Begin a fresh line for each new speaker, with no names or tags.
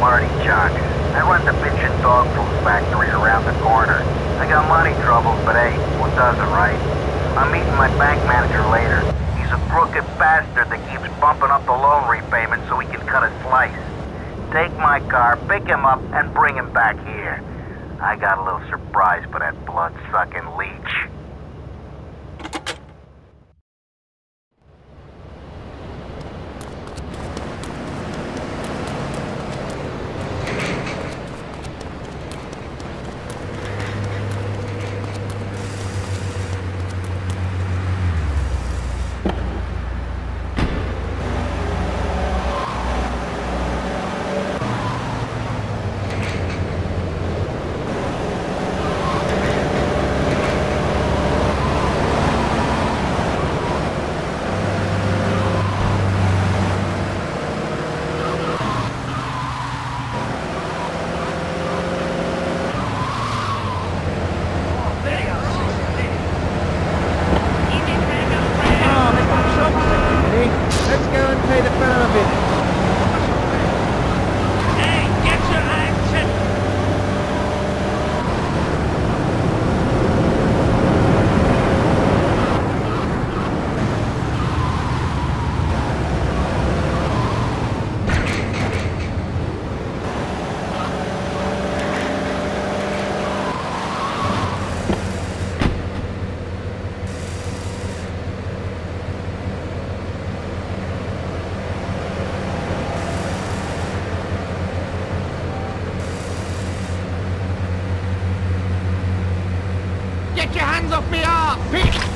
Marty Chonks. I run the bitchin' dog food factory around the corner. I got money troubles, but hey, who doesn't, right? I'm meeting my bank manager later. He's a crooked bastard that keeps bumping up the loan repayment so he can cut a slice. Take my car, pick him up, and bring him back here. I got a little surprise for that blood-sucking leech.
Get your hands off me, art!